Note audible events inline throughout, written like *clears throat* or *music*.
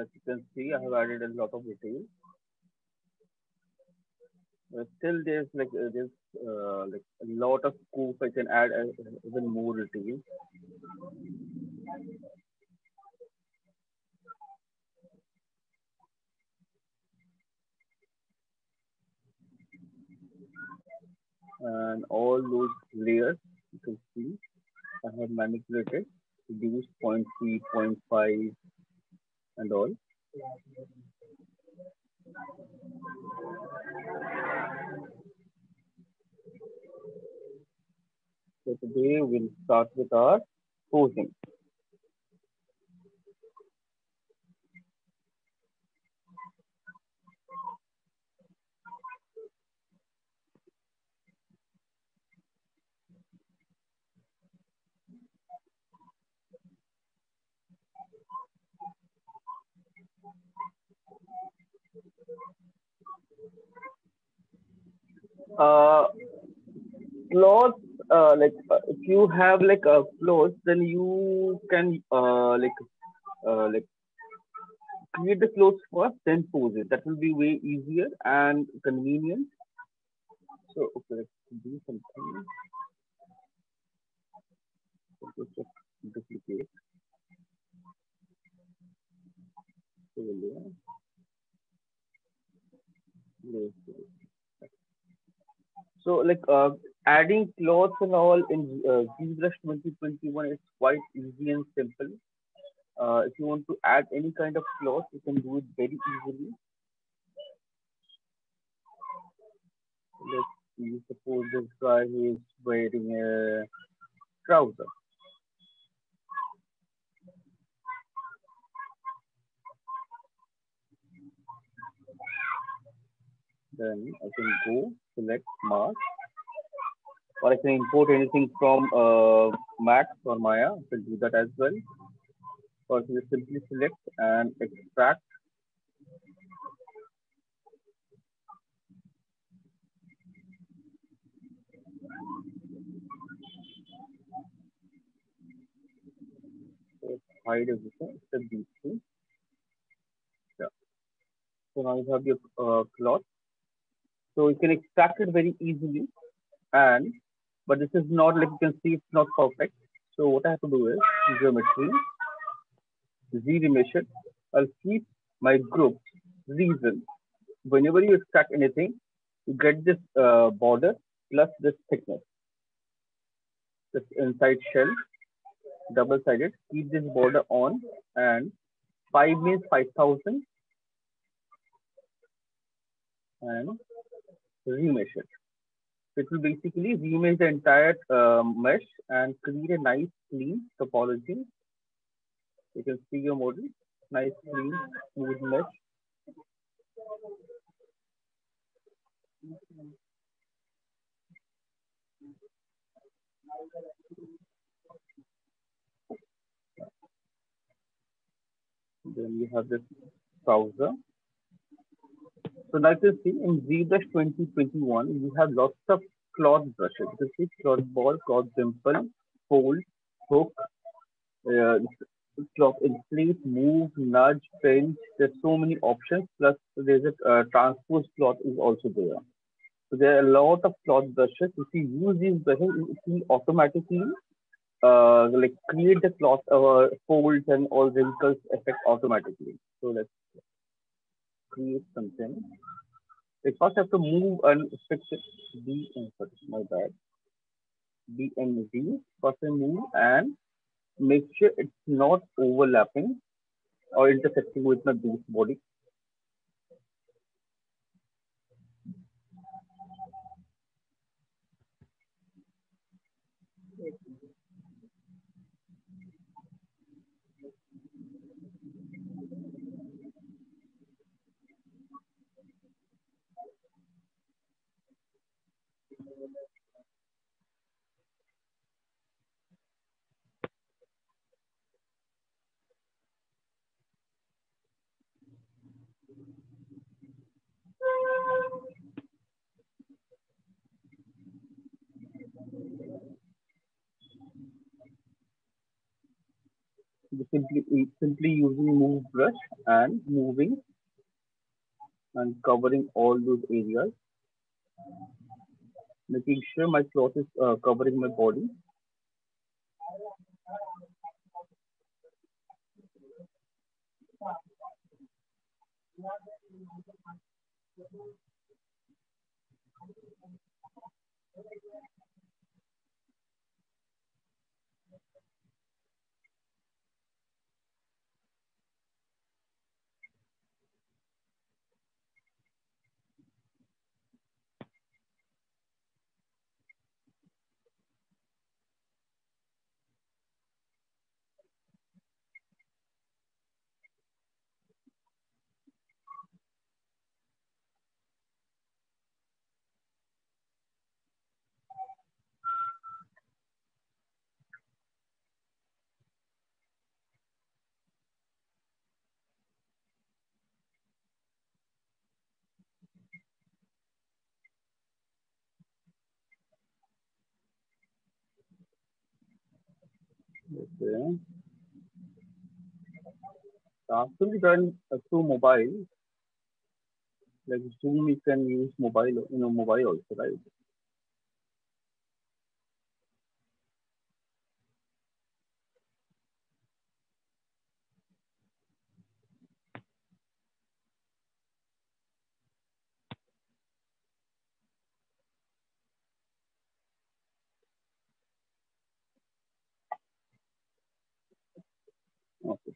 As you can see, I have added a lot of details. Uh, still, there's like uh, there's uh, like a lot of scope. I can add uh, even more details. And all those layers you can see I have manipulated, reduced 0.3, 0.5, and all. So today we'll start with our posing. Uh, clothes, uh, like uh, if you have like a clothes, then you can uh, like uh, like create the clothes first, then pose it. That will be way easier and convenient. So okay, let's do something. Let's just duplicate. So, yeah. So like uh, adding clothes and all in uh, ZBrush 2021 is quite easy and simple. Uh, if you want to add any kind of cloth, you can do it very easily. Let's see, suppose this guy is wearing a trouser. Then I can go select mask or I can import anything from uh, Max or Maya. I can do that as well. Or you simply select and extract. Hide everything except these two. Yeah. So now you have your uh, cloth. So you can extract it very easily and but this is not like you can see it's not perfect. So what I have to do is geometry, ZRemesher. I'll keep my group reason. Whenever you extract anything, you get this uh, border plus this thickness. This inside shell, double sided. Keep this border on and 5 means 5000 and remesh it. It will basically remesh the entire uh, mesh and create a nice clean topology. You can see your model, nice clean smooth mesh. Then you have this browser. So like you see in ZBrush 2021, you have lots of cloth brushes. You see cloth ball, cloth dimple, fold, hook, uh, cloth inflate, move, nudge, pinch. There's so many options. Plus there's a uh, transpose cloth is also there. So there are a lot of cloth brushes. If you use these brushes, it will automatically uh, like create the cloth uh, folds and all wrinkles effect automatically. So let's create something Like first have to move and fix. D and sorry, my bad. D and D. First I move and make sure it's not overlapping or intersecting with my base body. Simply simply using move brush and moving and covering all those areas making sure my cloth is uh, covering my body Okay. After we uh, through mobile, like Zoom, you can use mobile, you know, mobile also, right? Okay.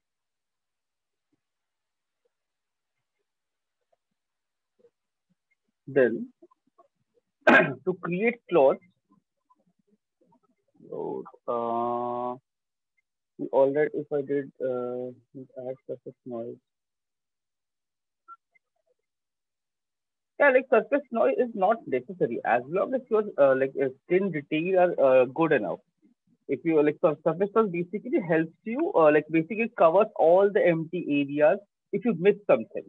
Then *clears throat* to create cloth, so, uh, if I did uh, add surface noise. Yeah, like surface noise is not necessary as long as your uh, like uh, skin detail are uh, good enough. If you like surface noise basically helps you uh, like basically covers all the empty areas if you miss something.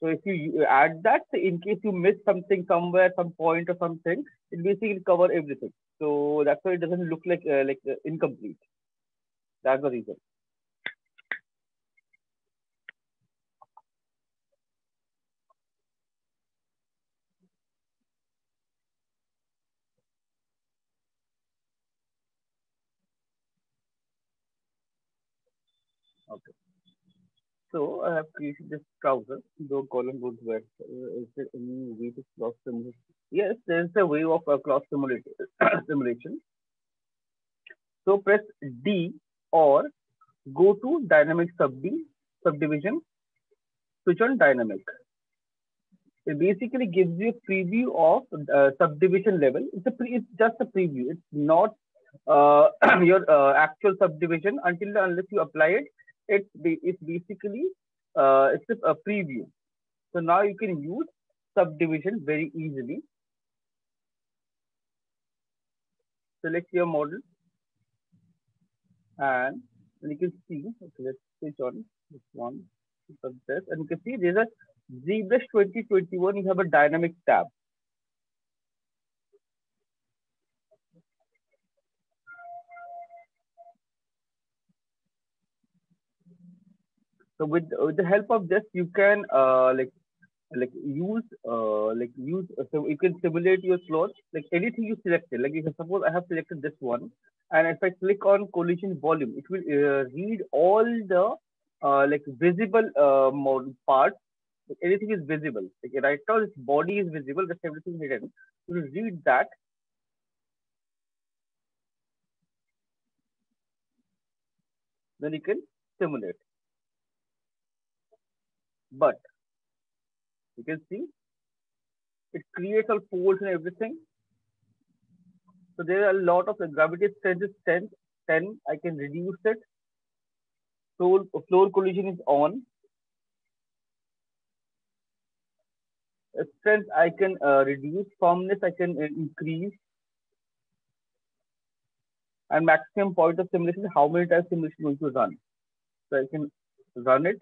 So if you add that, in case you miss something somewhere, some point or something, it basically cover everything. So that's why it doesn't look like uh, like uh, incomplete. That's the reason. So I have created this trouser, though column would wear. Uh, is there any way to cloth simulation? Yes, there is a way of uh, cross *coughs* simulation. So press D or go to dynamic sub D subdivision, switch on dynamic. It basically gives you a preview of uh, subdivision level. It's a pre, it's just a preview. It's not uh, *coughs* your uh, actual subdivision until unless you apply it it's it's basically uh, it's a, a preview. So now you can use subdivision very easily. Select your model and you can see, okay, let's switch on this one, this, and you can see there's a ZBrush 2021, you have a dynamic tab. So with, with the help of this, you can uh, like like use uh, like use uh, so you can simulate your slots like anything you selected. Like if suppose I have selected this one, and if I click on collision volume, it will uh, read all the uh, like visible uh, parts anything is visible. Like right now, this body is visible, just everything hidden. So to read that, then you can simulate. But you can see it creates all folds and everything. So there are a lot of the gravity strength is 10, 10. I can reduce it. So floor collision is on. Strength I can uh, reduce. Firmness I can uh, increase. And maximum point of simulation, how many times simulation going to run. So I can run it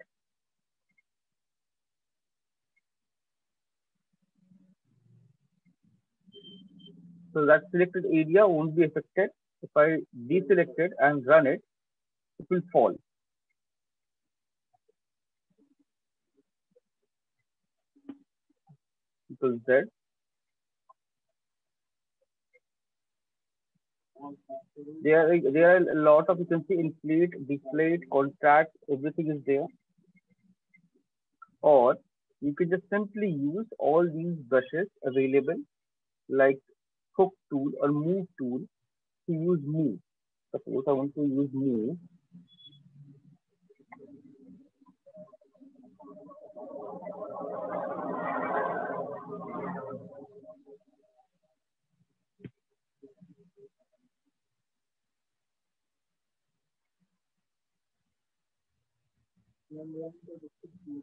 So that selected area won't be affected. If I deselect it and run it, it will fall. Because Z. There are, there are a lot of, you can see inflate, deflate, contract, everything is there. Or you can just simply use all these brushes available like hook tool or move tool to use move. Suppose I want to use move.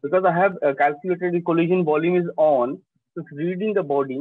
Because I have uh, calculated the collision volume is on, so it's reading the body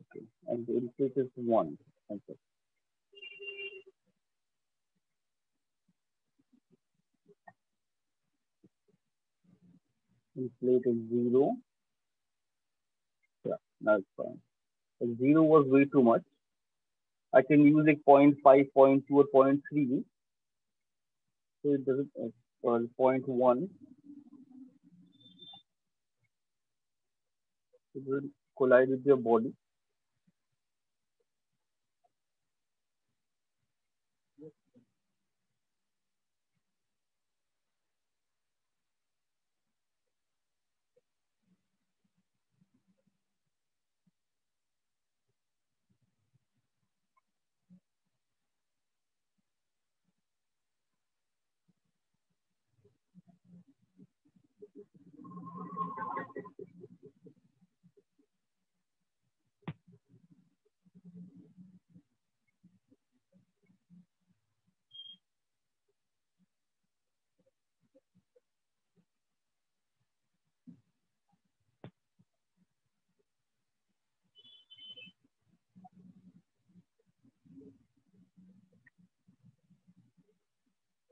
Okay, and the input is one. Okay. Inflate is zero. Yeah, that's fine. If zero was way too much. I can use like 0 0.5, 0 0.2, or 0.3. So it doesn't, uh, well, 0.1. It will collide with your body.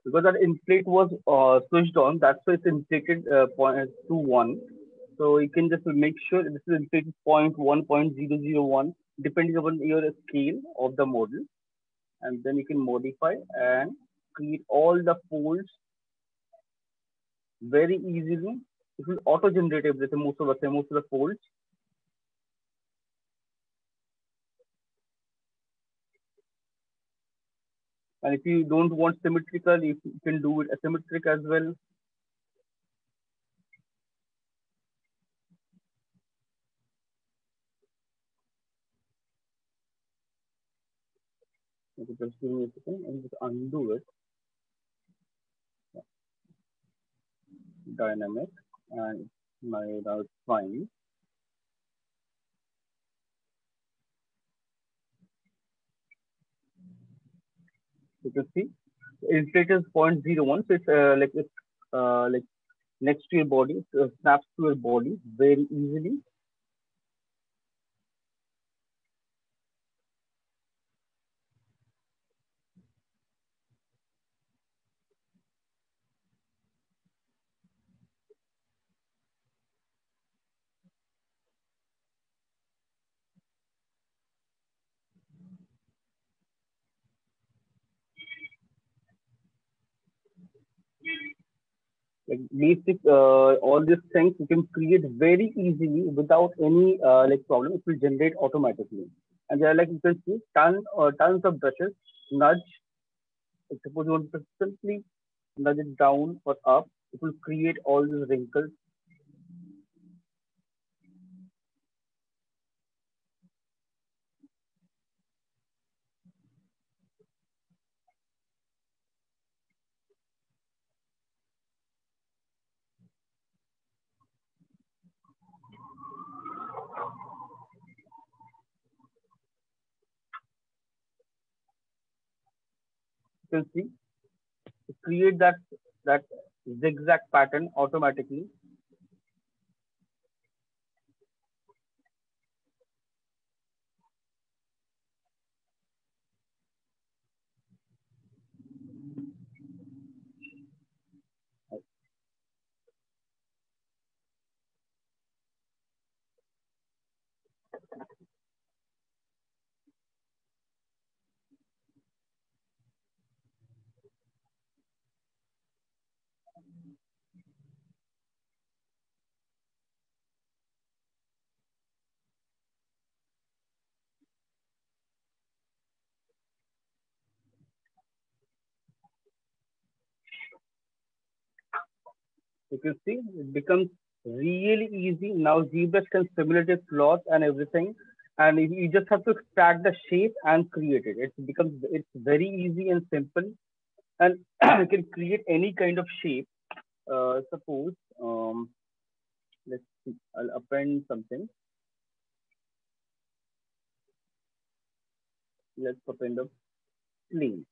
Because that inflate was uh, switched on, that's why it's inflated uh, point to one. So you can just make sure this is inflated point one, point zero zero one, depending upon your scale of the model. And then you can modify and create all the folds very easily. It will auto-generate everything, most of the most of the folds. And if you don't want symmetrical, you can do it asymmetric as well. Okay, just give me a second and just undo it. Dynamic and my now fine. You can see inflate is 0.01 so it's uh, like it's uh, like next to your body it uh, snaps to your body very easily basic uh, all these things you can create very easily without any uh, like problem. It will generate automatically. And there are like you can see tons or uh, tons of brushes. Nudge. Suppose you want to simply nudge it down or up. It will create all these wrinkles can see create that that zigzag pattern automatically You can see it becomes really easy. Now ZBrush can simulate a cloth and everything. And you just have to extract the shape and create it. It becomes it's very easy and simple. And *clears throat* you can create any kind of shape. Uh, suppose um, let's see, I'll append something. Let's append a plane.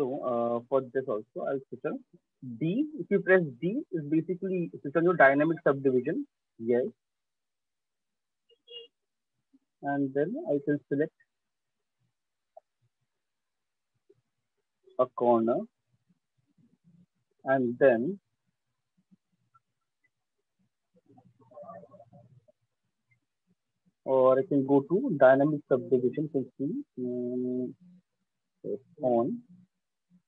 So uh, for this also, I'll switch on D. If you press D, is basically switch on your dynamic subdivision. Yes. And then I can select a corner and then or I can go to dynamic subdivision, can see um, on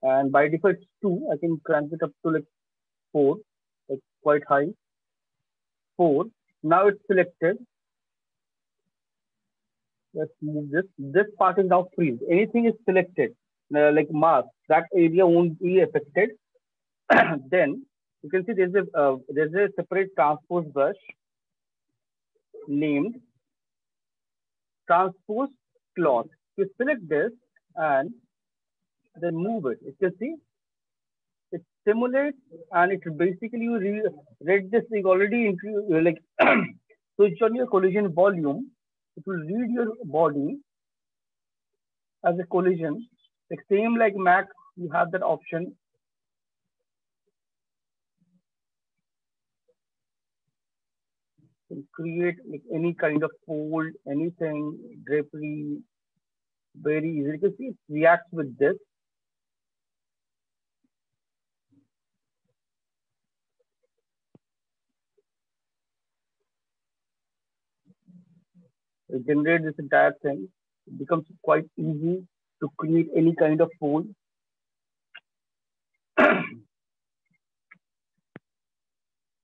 and by default it's two. I can crank it up to like four. Like quite high. Four. Now it's selected. Let's move this. This part is now freeze. Anything is selected uh, like mask that area won't be affected. *clears throat* Then you can see there's a uh, there's a separate transpose brush named transpose cloth. You select this and then move it. You can see it simulates and it basically you re read this thing already into like *clears throat* switch on your collision volume. It will read your body as a collision. Like same like Mac, you have that option. You create like any kind of fold, anything, drapery, very easy. You can see it reacts with this. Generate this entire thing. It becomes quite easy to create any kind of fold. *clears throat* so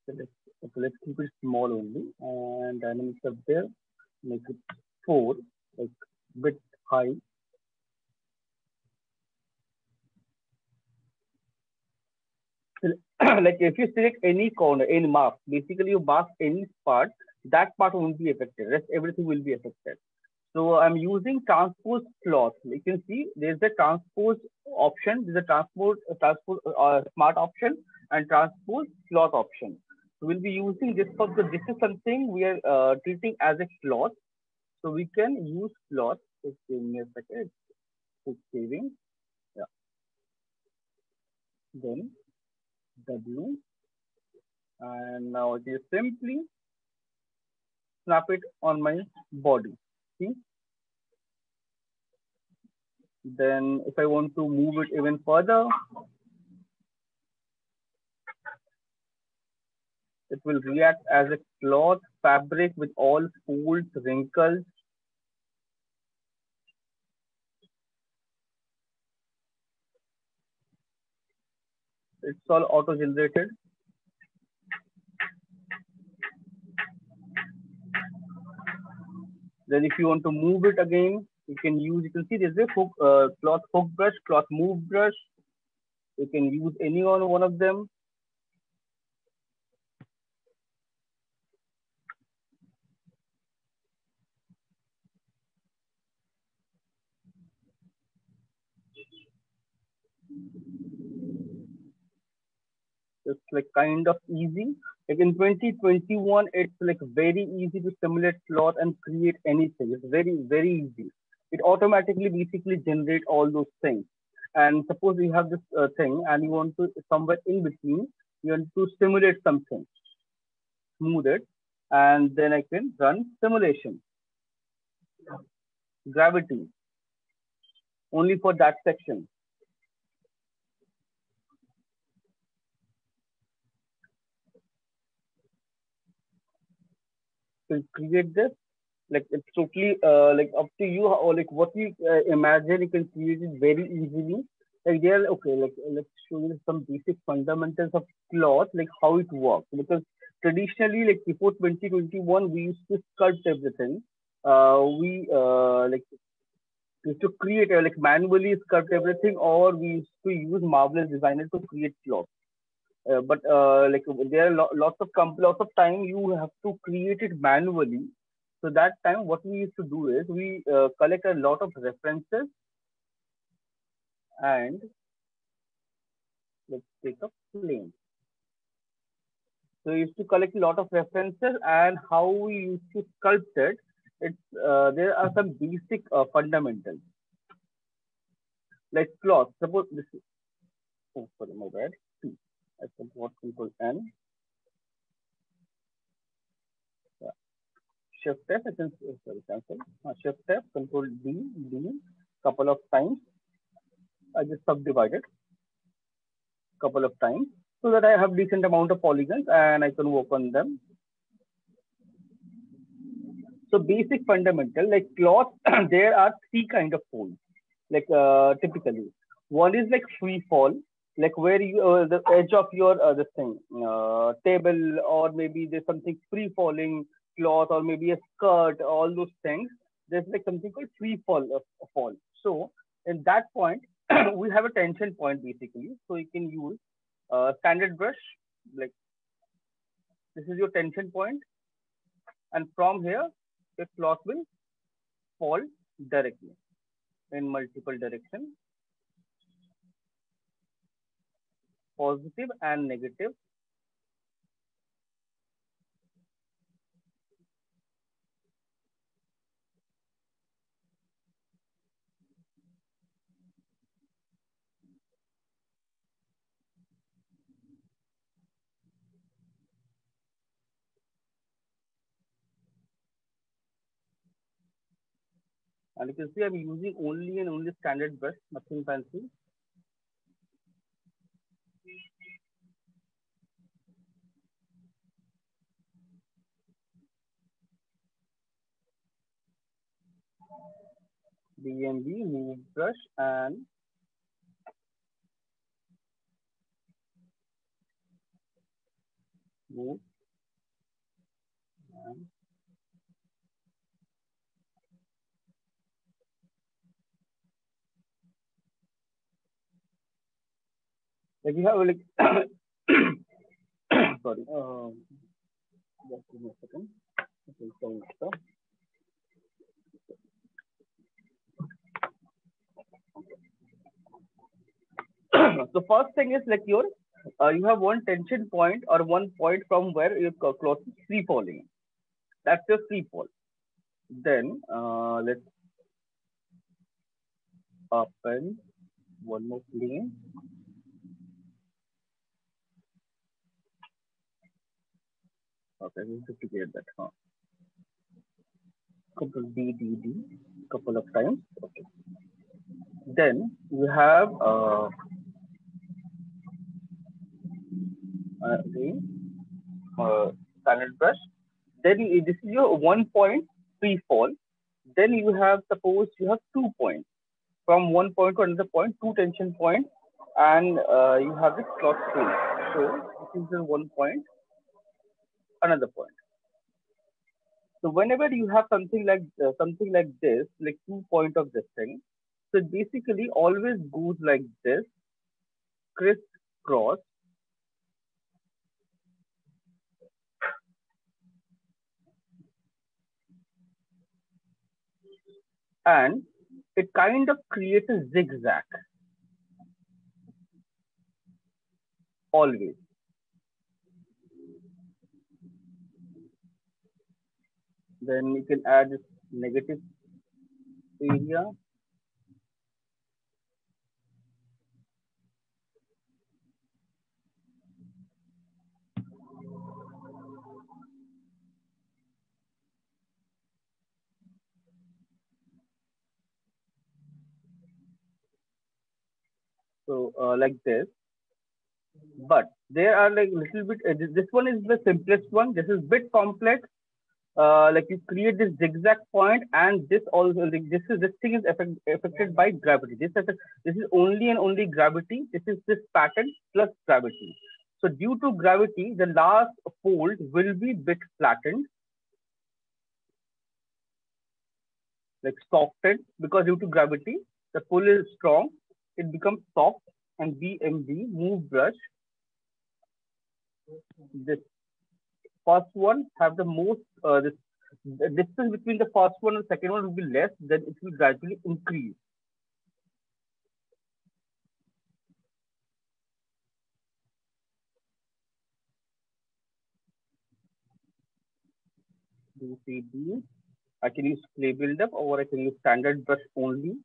let's, okay, let's keep it small only and dynamics up there, make it four, like bit high. *clears throat* like if you select any corner, any mask, basically you mask any part, that part won't be affected. Rest everything will be affected. So I'm using transpose cloth. You can see there's a transpose option. There's a transpose, a transpose uh, smart option and transpose cloth option. So we'll be using this for the, this is something we are uh, treating as a cloth. So we can use cloth. Just give me a second. It's saving. Yeah. Then W. And now it is simply snap it on my body. See? Then if I want to move it even further, it will react as a cloth fabric with all folds, wrinkles. It's all auto-generated. Then if you want to move it again, you can use, you can see there's a hook, uh, cloth hook brush, cloth move brush. You can use any on one of them. Like kind of easy. Like in 2021, it's like very easy to simulate cloth and create anything. It's very, very easy. It automatically basically generate all those things. And suppose you have this uh, thing and you want to somewhere in between, you want to simulate something, smooth it, and then I can run simulation. Gravity, only for that section. Create this like it's totally uh, like up to you or like what you uh, imagine you can create it very easily. Like they're okay like let's show you some basic fundamentals of cloth like how it works. Because traditionally like before 2021 we used to sculpt everything. Uh, we uh, like used to create uh, like manually sculpt everything or we used to use marvelous designer to create cloth uh, but uh, like there are lo lots of lots of time you have to create it manually. So that time, what we used to do is we uh, collect a lot of references and let's take a plane. So we used to collect a lot of references and how we used to sculpt it. It's uh, there are some basic uh, fundamentals like cloth. Suppose this. Is, oh, sorry, my bad. I can what control N. Shift F, I can sorry, cancel. Uh, shift F, control D, D, couple of times. I just subdivided couple of times so that I have decent amount of polygons and I can work on them. So basic fundamental, like cloth, *clears throat* there are three kind of folds, like uh, typically. One is like free fall, like where you uh, the edge of your uh, this thing uh, table or maybe there's something free falling cloth or maybe a skirt all those things there's like something called free fall uh, fall. So in that point *clears throat* we have a tension point basically. So you can use a standard brush like this is your tension point and from here the cloth will fall directly in multiple directions positive and negative. And you can see I'm using only and only standard brush, nothing fancy. DMB, move brush and move and like you have like *coughs* sorry. Um just give me a second. Okay, so *clears throat* first thing is like your uh, you have one tension point or one point from where your cloth is free falling. That's your free fall. Then uh, let's open one more plane. Okay, we have to get that. Huh? Couple D D D couple of times. Okay. Then you have uh, uh, again uh, standard brush. Then this is your one point free fall. Then you have suppose you have two points from one point to another point, two tension points, and uh, you have this cloth tool. So this is the one point, another point. So whenever you have something like uh, something like this, like two point of this thing, so basically always goes like this, crisscross. And it kind of creates a zigzag. Always. Then you can add negative area. So uh, like this. But there are like little bit, uh, this one is the simplest one. This is bit complex. Uh, like you create this zigzag point and this also, like this is, this thing is affect, affected by gravity. This, affect, this is only and only gravity. This is this pattern plus gravity. So due to gravity, the last fold will be bit flattened. Like softened because due to gravity, the pull is strong. It becomes soft and BMB, move brush. This first one have the most, uh, this, the distance between the first one and second one will be less, then it will gradually increase. Do CD. I can use clay buildup or I can use standard brush only.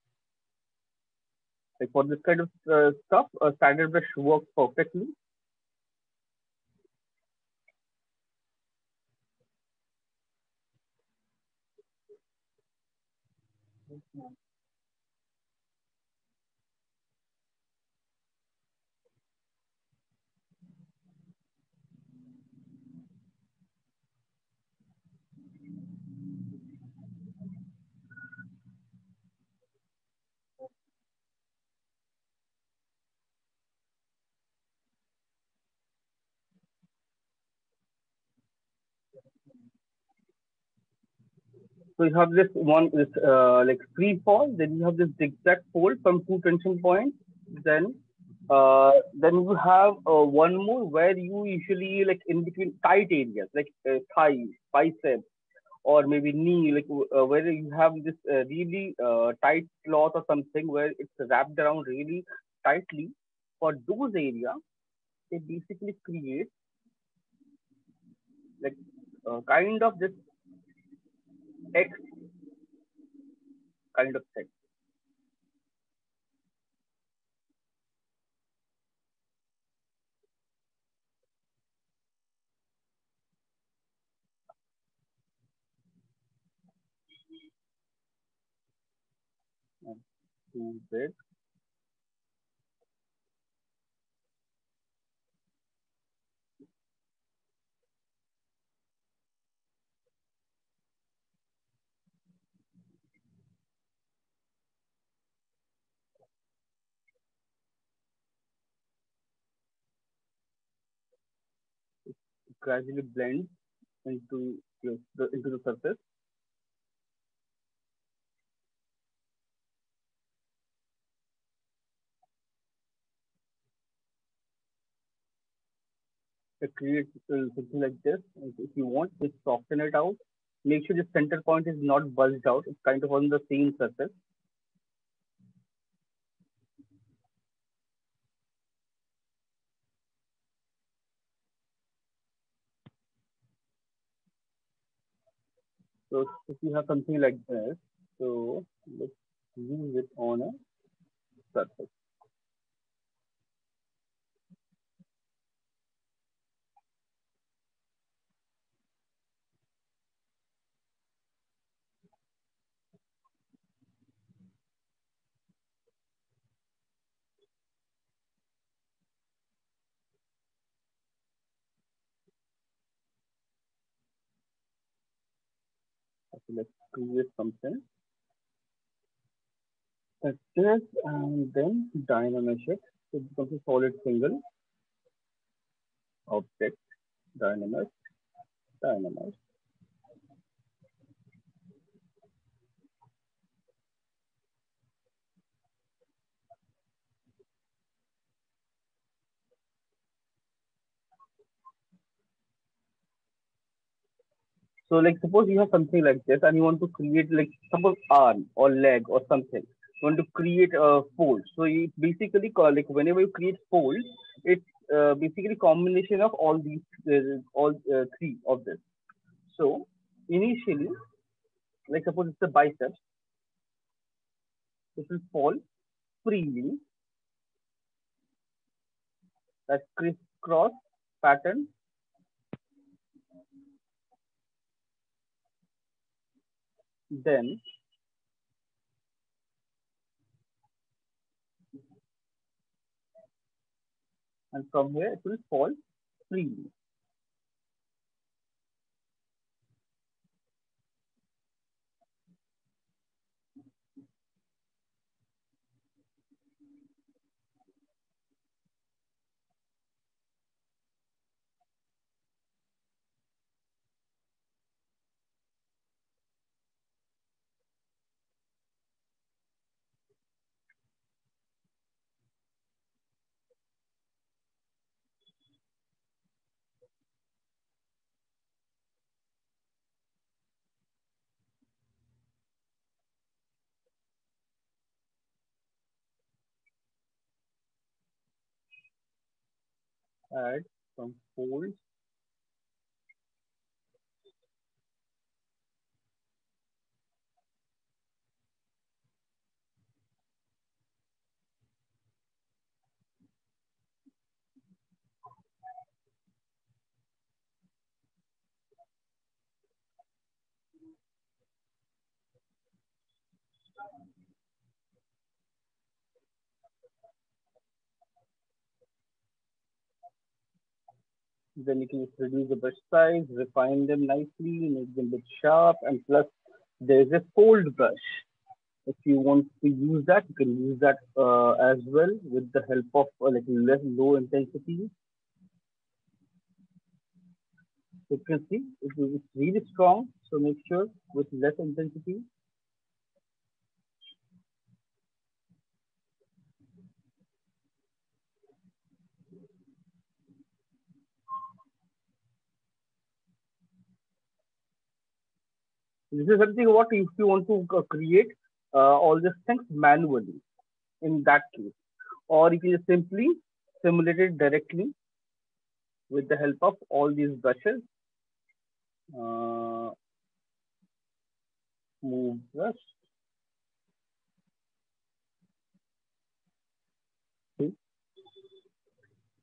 Like for this kind of uh, stuff, a standard brush works perfectly. So you have this one, this uh, like free fall. Then you have this zigzag fold from two tension points. Then, uh, then you have uh, one more where you usually like in between tight areas like uh, thighs, biceps, or maybe knee, like uh, where you have this uh, really uh, tight cloth or something where it's wrapped around really tightly. For those areas, they basically create like uh, kind of this X kind of thing. Two bit. Gradually blends into the, into the surface. It creates uh, something like this. If you want, just soften it out. Make sure the center point is not buzzed out. It's kind of on the same surface. So if you have something like this, so let's use it on a surface. Let's create something like and then DynaMesh it. So it becomes a solid single object, DynaMesh, DynaMesh. So like suppose you have something like this and you want to create like suppose arm or leg or something. You want to create a fold. So you basically call like whenever you create fold, it's uh, basically combination of all these uh, all uh, three of this. So initially, like suppose it's a bicep, this will fall freely. That's crisscross pattern then and from here it will fall freely. Add some folds Then you can just reduce the brush size, refine them nicely, make them a bit sharp, and plus there's a fold brush. If you want to use that, you can use that uh, as well with the help of a little less low intensity. You can see it's really strong, so make sure with less intensity. This is something what if you want to uh, create uh, all these things manually in that case. Or you can just simply simulate it directly with the help of all these brushes. Uh, move brush. See?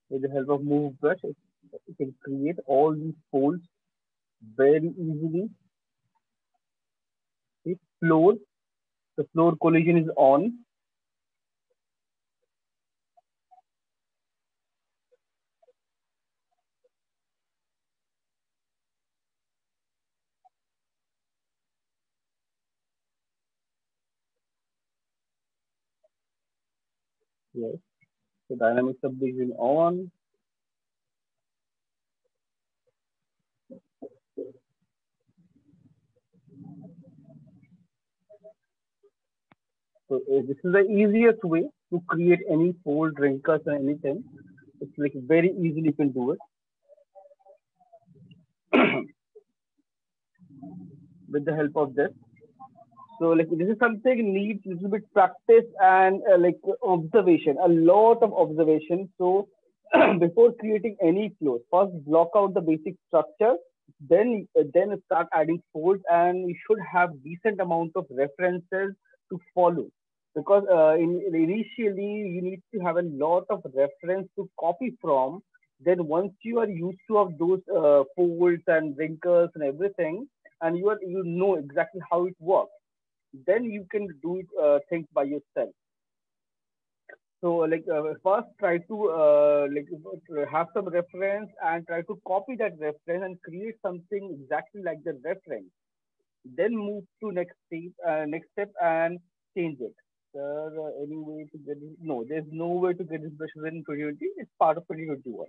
With the help of move brush, you can create all these folds very easily floor. The floor collision is on. Yes. So dynamic subdivision on. So uh, this is the easiest way to create any fold, wrinkles or anything. It's like very easily you can do it. *clears throat* With the help of this. So like this is something needs a little bit practice and uh, like observation, a lot of observation. So *clears throat* before creating any flow, first block out the basic structure, then uh, then start adding folds, and you should have decent amount of references to follow because uh, in, initially you need to have a lot of reference to copy from. Then once you are used to of those uh, folds and wrinkles and everything and you are you know exactly how it works then you can do uh, things by yourself. So like uh, first try to uh, like have some reference and try to copy that reference and create something exactly like the reference. Then move to next step, uh, next step and change it. There uh, any way to get it? No, there's no way to get this brushes in 2020. It's part of 2021.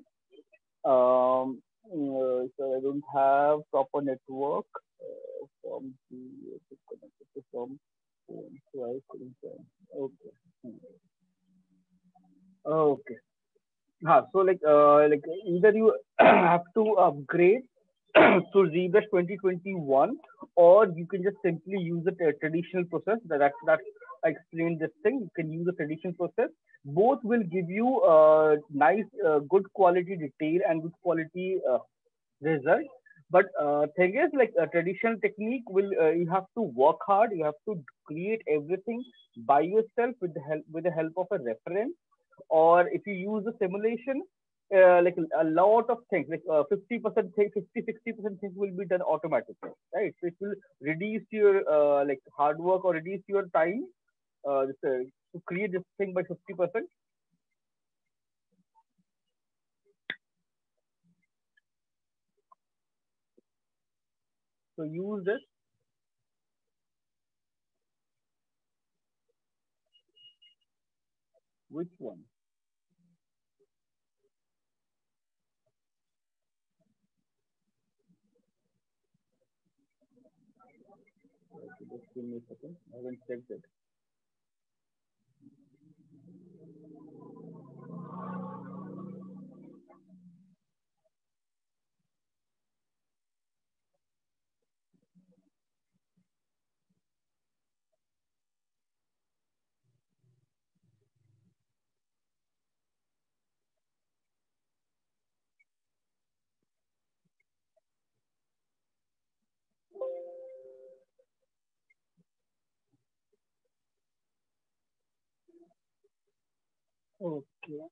Um, uh, so I don't have proper network uh, from the disconnected from so I couldn't Okay. Hmm. Okay. Huh, so like uh, like either you *clears throat* have to upgrade *clears throat* to ZBrush 2021 or you can just simply use the traditional process that that, that I explained this thing. You can use the traditional process. Both will give you uh, nice uh, good quality detail and good quality uh, result. But uh, thing is like a traditional technique will uh, you have to work hard. You have to create everything by yourself with the help with the help of a reference. Or if you use a simulation uh, like a lot of things, like uh, 50% things, 50, 60% things will be done automatically, right? So it will reduce your uh, like hard work or reduce your time uh, to create this thing by 50%. So use this. Which one? Just give me a second. I haven't checked it. Okay.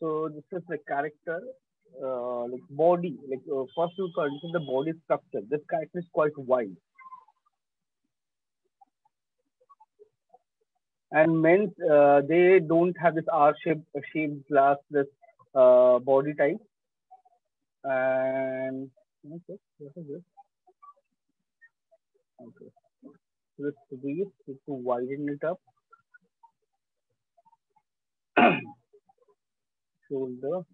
so this is the character uh, like body, like uh, first you consider the body structure. This character is quite wide. And men, uh, they don't have this R-shaped shaped glass, this uh, body type. And okay, what is this? Okay, to widen it up. *clears throat* Shoulder.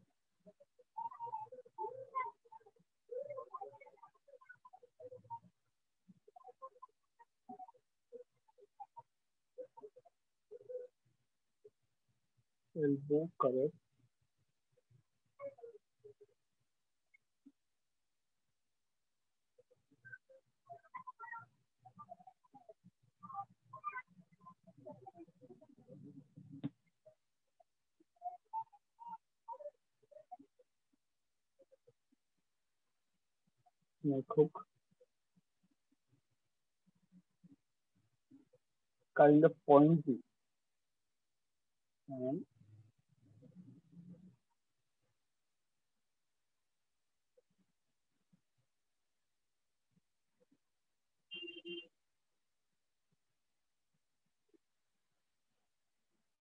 Elbow correct neck hook kind of pointy. And